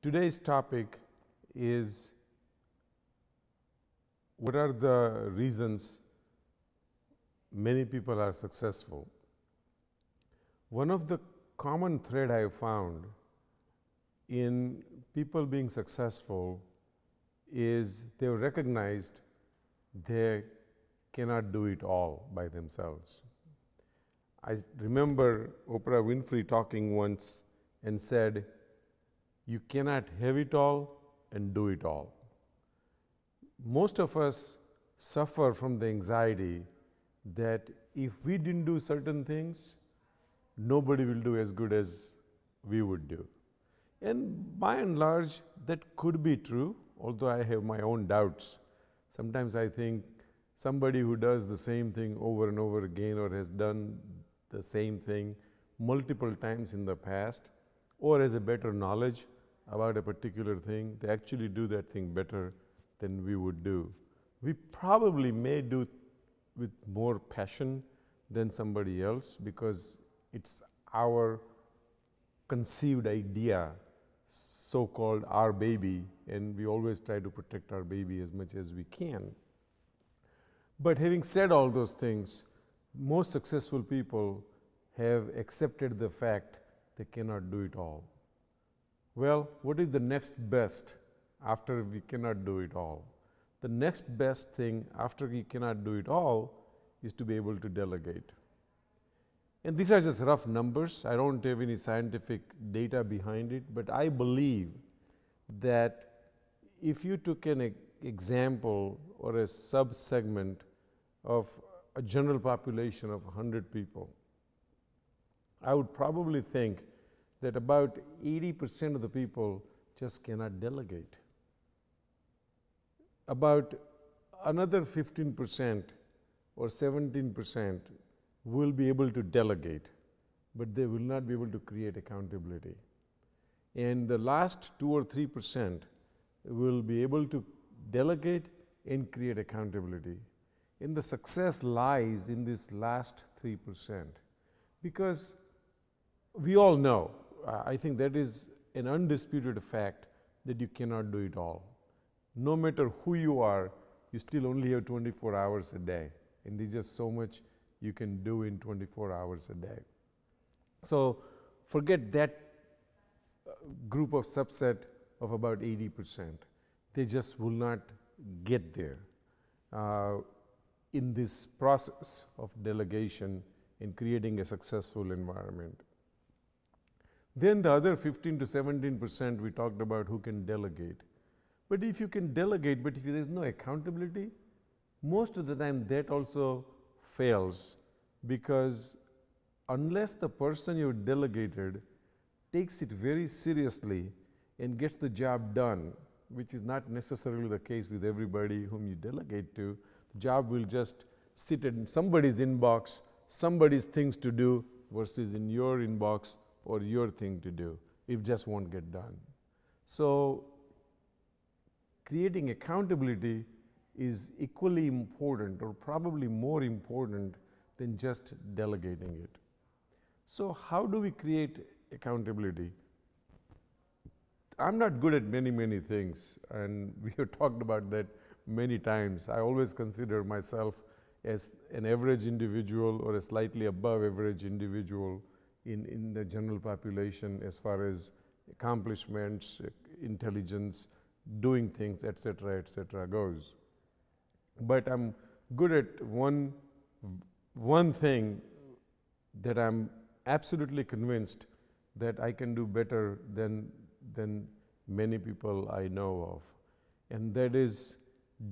Today's topic is what are the reasons many people are successful? One of the common thread I found in people being successful is they've recognized they cannot do it all by themselves. I remember Oprah Winfrey talking once and said, You cannot have it all and do it all. Most of us suffer from the anxiety that if we didn't do certain things, nobody will do as good as we would do. And by and large, that could be true, although I have my own doubts. Sometimes I think somebody who does the same thing over and over again or has done the same thing multiple times in the past or has a better knowledge about a particular thing, they actually do that thing better than we would do. We probably may do with more passion than somebody else because it's our conceived idea, so called our baby, and we always try to protect our baby as much as we can. But having said all those things, most successful people have accepted the fact they cannot do it all. Well, what is the next best after we cannot do it all? The next best thing after we cannot do it all is to be able to delegate. And these are just rough numbers. I don't have any scientific data behind it, but I believe that if you took an example or a subsegment of a general population of 100 people, I would probably think that about 80% of the people just cannot delegate. About another 15% or 17% will be able to delegate, but they will not be able to create accountability. And the last 2 or 3% will be able to delegate and create accountability. And the success lies in this last 3%. Because we all know, I think that is an undisputed fact that you cannot do it all. No matter who you are, you still only have 24 hours a day. And there's just so much you can do in 24 hours a day. So forget that uh, group of subset of about 80%. They just will not get there uh, in this process of delegation in creating a successful environment. Then the other 15 to 17 percent we talked about who can delegate. But if you can delegate, but if there is no accountability, most of the time that also fails because unless the person you delegated takes it very seriously and gets the job done, which is not necessarily the case with everybody whom you delegate to, the job will just sit in somebody's inbox, somebody's things to do versus in your inbox or your thing to do. It just won't get done. So, creating accountability is equally important or probably more important than just delegating it. So, how do we create accountability? I'm not good at many, many things, and we have talked about that many times. I always consider myself as an average individual or a slightly above average individual in, in the general population as far as accomplishments, intelligence, doing things, etc., etc., goes. But I'm good at one, one thing that I'm absolutely convinced that I can do better than, than many people I know of, and that is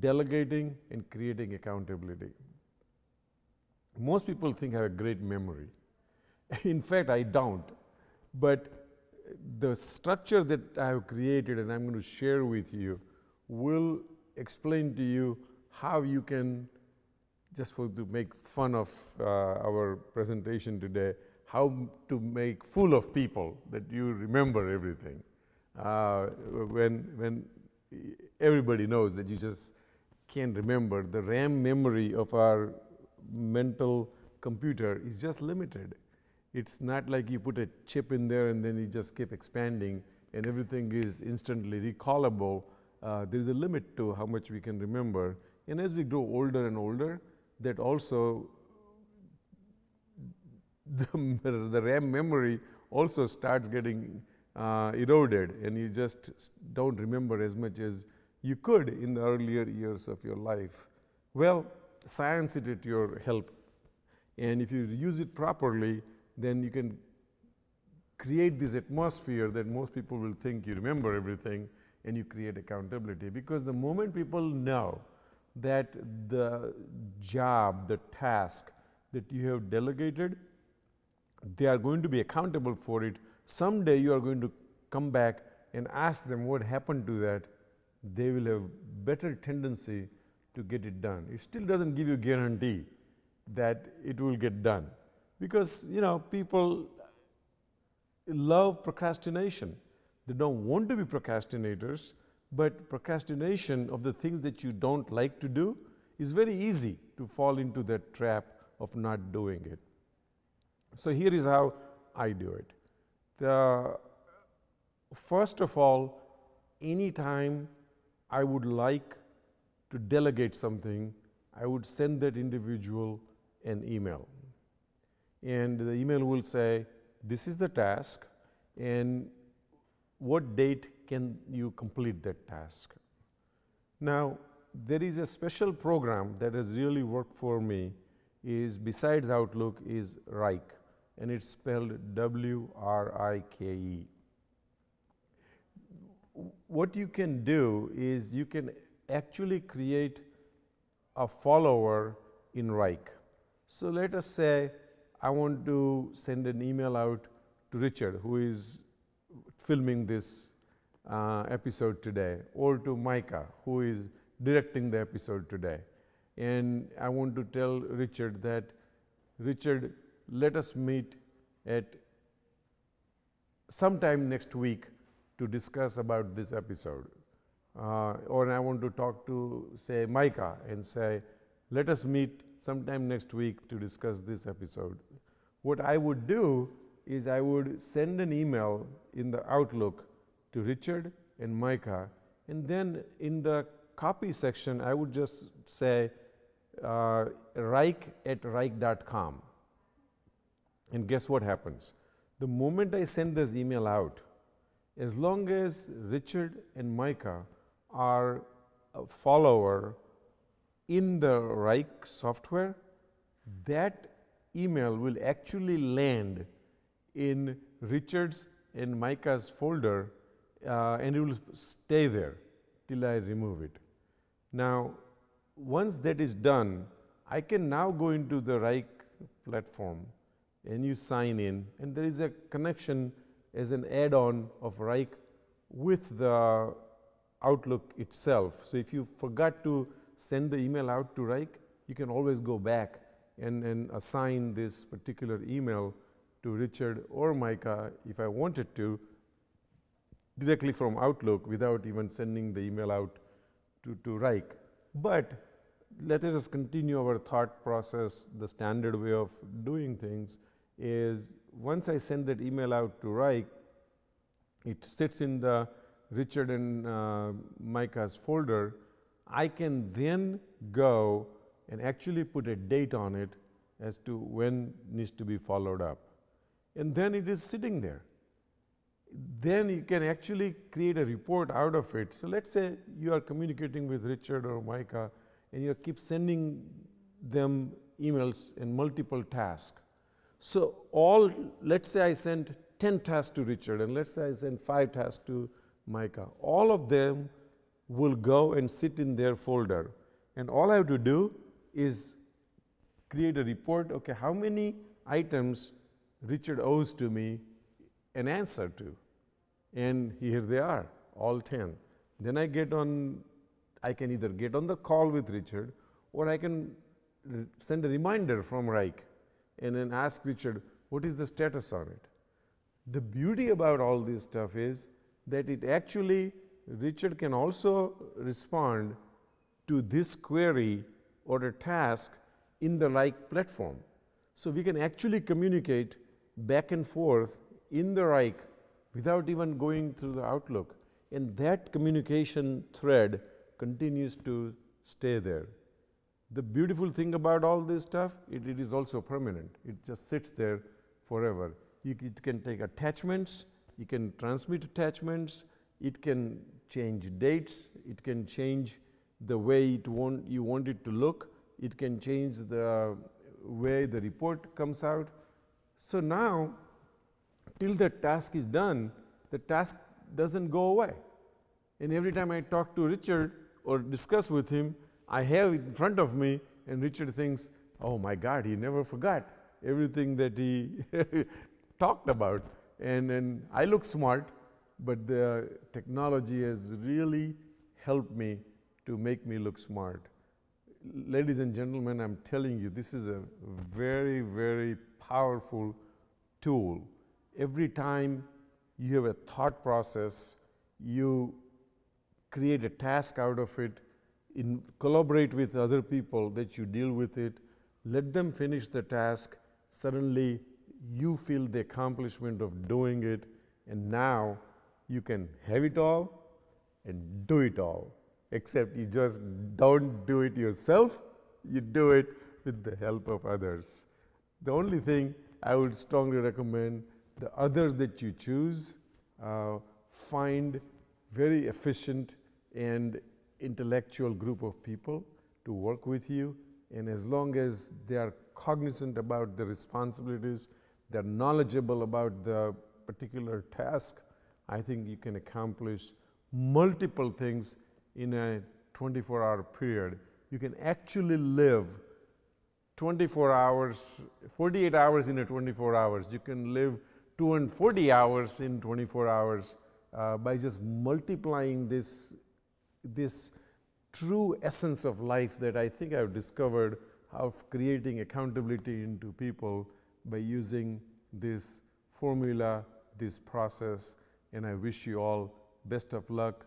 delegating and creating accountability. Most people think I have a great memory. In fact, I don't. But the structure that I have created and I'm going to share with you will explain to you how you can, just for to make fun of uh, our presentation today, how to make fool of people that you remember everything. Uh, when, when everybody knows that you just can't remember, the RAM memory of our mental computer is just limited. It's not like you put a chip in there and then you just keep expanding and everything is instantly recallable, uh, there is a limit to how much we can remember. And as we grow older and older, that also the, the RAM memory also starts getting uh, eroded, and you just don't remember as much as you could in the earlier years of your life. Well, science it at your help, and if you use it properly, then you can create this atmosphere that most people will think you remember everything and you create accountability. Because the moment people know that the job, the task that you have delegated, they are going to be accountable for it. Someday you are going to come back and ask them what happened to that. They will have better tendency to get it done. It still doesn't give you guarantee that it will get done because you know people love procrastination. They don't want to be procrastinators, but procrastination of the things that you don't like to do is very easy to fall into that trap of not doing it. So here is how I do it. The, first of all, anytime I would like to delegate something, I would send that individual an email. And the email will say, this is the task and what date can you complete that task. Now, there is a special program that has really worked for me is besides Outlook is Wrike and it's spelled W R I K E. What you can do is you can actually create a follower in Wrike. So let us say I want to send an email out to Richard, who is filming this uh, episode today, or to Micah, who is directing the episode today. And I want to tell Richard that, Richard, let us meet at sometime next week to discuss about this episode. Uh, or I want to talk to, say, Micah and say, let us meet sometime next week to discuss this episode. What I would do is I would send an email in the Outlook to Richard and Micah, and then in the copy section, I would just say uh, Wrike at Wrike.com. And guess what happens? The moment I send this email out, as long as Richard and Micah are a follower in the Wrike software, that email will actually land in Richard's and Micah's folder uh, and it will stay there till I remove it. Now, once that is done, I can now go into the Wrike platform and you sign in and there is a connection as an add-on of Wrike with the Outlook itself. So if you forgot to send the email out to Wrike, you can always go back and, and assign this particular email to Richard or Micah if I wanted to directly from Outlook without even sending the email out to, to Wrike. But let us just continue our thought process. The standard way of doing things is once I send that email out to Wrike, it sits in the Richard and uh, Micah's folder. I can then go and actually put a date on it as to when needs to be followed up. And then it is sitting there. Then you can actually create a report out of it. So let's say you are communicating with Richard or Micah and you keep sending them emails and multiple tasks. So all, let's say I sent 10 tasks to Richard and let's say I sent five tasks to Micah. All of them will go and sit in their folder. And all I have to do is create a report, okay, how many items Richard owes to me an answer to. And here they are, all 10. Then I get on, I can either get on the call with Richard or I can send a reminder from Wrike and then ask Richard, what is the status on it? The beauty about all this stuff is that it actually, Richard can also respond to this query or a task in the Wrike platform. So we can actually communicate back and forth in the Wrike without even going through the Outlook. And that communication thread continues to stay there. The beautiful thing about all this stuff, it, it is also permanent. It just sits there forever. You, it can take attachments, you can transmit attachments, it can change dates, it can change the way it want, you want it to look, it can change the way the report comes out. So now, till the task is done, the task doesn't go away. And every time I talk to Richard or discuss with him, I have it in front of me, and Richard thinks, oh my God, he never forgot everything that he talked about. And, and I look smart, but the technology has really helped me to make me look smart. Ladies and gentlemen, I'm telling you, this is a very, very powerful tool. Every time you have a thought process, you create a task out of it, in, collaborate with other people that you deal with it, let them finish the task, suddenly you feel the accomplishment of doing it, and now you can have it all and do it all, except you just don't do it yourself, you do it with the help of others. The only thing I would strongly recommend the others that you choose uh, find very efficient and intellectual group of people to work with you. And as long as they are cognizant about the responsibilities, they're knowledgeable about the particular task, I think you can accomplish multiple things in a 24 hour period. You can actually live 24 hours, 48 hours in a 24 hours. You can live 240 hours in 24 hours uh, by just multiplying this, this true essence of life that I think I've discovered of creating accountability into people by using this formula, this process, and I wish you all best of luck.